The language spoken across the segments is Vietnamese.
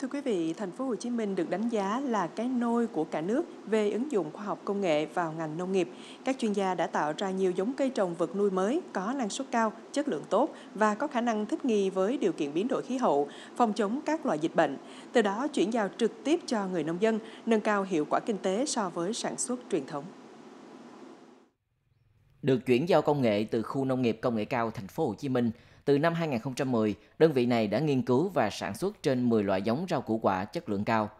Thưa quý vị, thành phố Hồ Chí Minh được đánh giá là cái nôi của cả nước về ứng dụng khoa học công nghệ vào ngành nông nghiệp. Các chuyên gia đã tạo ra nhiều giống cây trồng vật nuôi mới có năng suất cao, chất lượng tốt và có khả năng thích nghi với điều kiện biến đổi khí hậu, phòng chống các loại dịch bệnh. Từ đó chuyển giao trực tiếp cho người nông dân, nâng cao hiệu quả kinh tế so với sản xuất truyền thống. Được chuyển giao công nghệ từ khu nông nghiệp công nghệ cao thành phố Hồ Chí Minh từ năm 2010, đơn vị này đã nghiên cứu và sản xuất trên 10 loại giống rau củ quả chất lượng cao.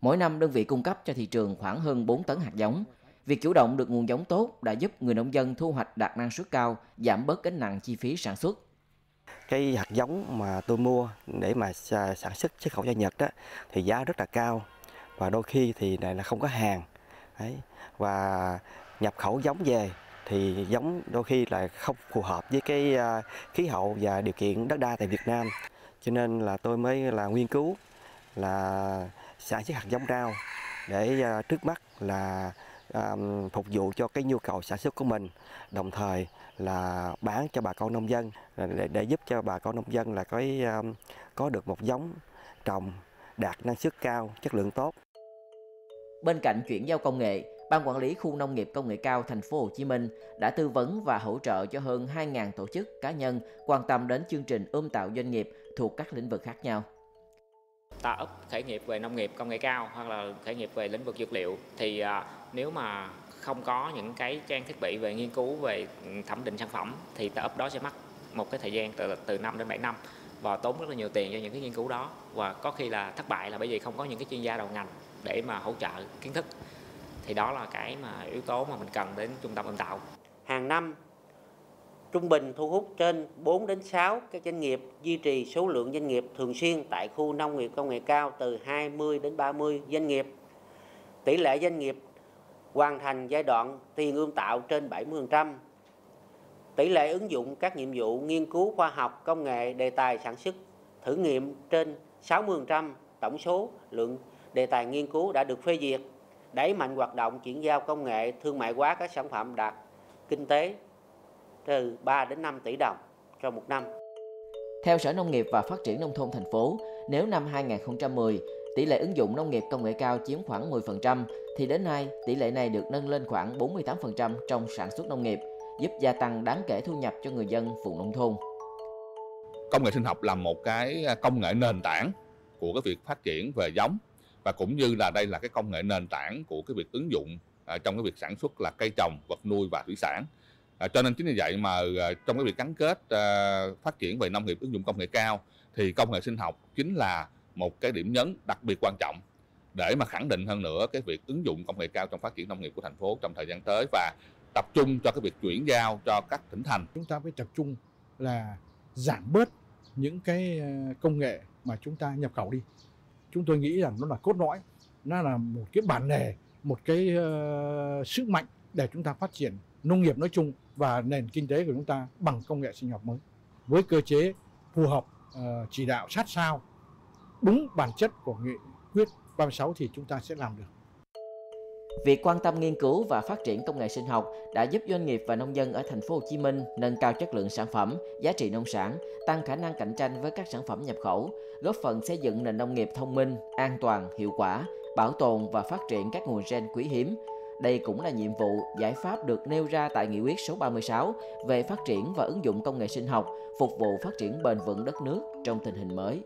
Mỗi năm đơn vị cung cấp cho thị trường khoảng hơn 4 tấn hạt giống. Việc chủ động được nguồn giống tốt đã giúp người nông dân thu hoạch đạt năng suất cao, giảm bớt gánh nặng chi phí sản xuất. Cái hạt giống mà tôi mua để mà sản xuất xuất khẩu cho Nhật đó thì giá rất là cao và đôi khi thì lại là không có hàng. Đấy. Và nhập khẩu giống về thì giống đôi khi là không phù hợp với cái à, khí hậu và điều kiện đất đai tại Việt Nam. Cho nên là tôi mới là nghiên cứu là sản xuất hạt giống rau để à, trước mắt là um, phục vụ cho cái nhu cầu sản xuất của mình đồng thời là bán cho bà con nông dân để, để giúp cho bà con nông dân là có um, có được một giống trồng đạt năng suất cao chất lượng tốt. Bên cạnh chuyển giao công nghệ Ban quản lý khu nông nghiệp công nghệ cao thành phố Hồ Chí Minh đã tư vấn và hỗ trợ cho hơn 2.000 tổ chức cá nhân quan tâm đến chương trình ươm tạo doanh nghiệp thuộc các lĩnh vực khác nhau. Startup khởi nghiệp về nông nghiệp công nghệ cao hoặc là khởi nghiệp về lĩnh vực dược liệu thì à, nếu mà không có những cái trang thiết bị về nghiên cứu về thẩm định sản phẩm thì startup đó sẽ mất một cái thời gian từ từ 5 đến 7 năm và tốn rất là nhiều tiền cho những cái nghiên cứu đó và có khi là thất bại là bởi vì không có những cái chuyên gia đầu ngành để mà hỗ trợ kiến thức thì đó là cái mà yếu tố mà mình cần đến trung tâm ươm tạo hàng năm trung bình thu hút trên 4 đến 6 các doanh nghiệp duy trì số lượng doanh nghiệp thường xuyên tại khu nông nghiệp công nghệ cao từ 20 đến 30 doanh nghiệp. Tỷ lệ doanh nghiệp hoàn thành giai đoạn tiền ươm tạo trên 70%. Tỷ lệ ứng dụng các nhiệm vụ nghiên cứu khoa học, công nghệ, đề tài sản xuất, thử nghiệm trên 60% tổng số lượng đề tài nghiên cứu đã được phê duyệt đẩy mạnh hoạt động chuyển giao công nghệ thương mại hóa các sản phẩm đạt kinh tế từ 3 đến 5 tỷ đồng trong một năm. Theo Sở Nông nghiệp và Phát triển Nông thôn thành phố, nếu năm 2010 tỷ lệ ứng dụng nông nghiệp công nghệ cao chiếm khoảng 10%, thì đến nay tỷ lệ này được nâng lên khoảng 48% trong sản xuất nông nghiệp, giúp gia tăng đáng kể thu nhập cho người dân vùng nông thôn. Công nghệ sinh học là một cái công nghệ nền tảng của cái việc phát triển về giống và cũng như là đây là cái công nghệ nền tảng của cái việc ứng dụng à, trong cái việc sản xuất là cây trồng, vật nuôi và thủy sản. À, cho nên chính vì vậy mà à, trong cái việc gắn kết à, phát triển về nông nghiệp ứng dụng công nghệ cao thì công nghệ sinh học chính là một cái điểm nhấn đặc biệt quan trọng để mà khẳng định hơn nữa cái việc ứng dụng công nghệ cao trong phát triển nông nghiệp của thành phố trong thời gian tới và tập trung cho cái việc chuyển giao cho các tỉnh thành. Chúng ta phải tập trung là giảm bớt những cái à, công nghệ mà chúng ta nhập khẩu đi chúng tôi nghĩ rằng nó là cốt lõi nó là một cái bản lề một cái ờ, uh, sức mạnh để chúng ta phát triển nông nghiệp nói chung và nền kinh tế của chúng ta bằng công nghệ sinh học mới với cơ chế phù hợp uh, chỉ đạo sát sao đúng bản chất của nghị quyết 36 thì chúng ta sẽ làm được. Việc quan tâm nghiên cứu và phát triển công nghệ sinh học đã giúp doanh nghiệp và nông dân ở thành phố Hồ Chí Minh nâng cao chất lượng sản phẩm, giá trị nông sản, tăng khả năng cạnh tranh với các sản phẩm nhập khẩu, góp phần xây dựng nền nông nghiệp thông minh, an toàn, hiệu quả, bảo tồn và phát triển các nguồn gen quý hiếm. Đây cũng là nhiệm vụ, giải pháp được nêu ra tại Nghị quyết số 36 về phát triển và ứng dụng công nghệ sinh học, phục vụ phát triển bền vững đất nước trong tình hình mới.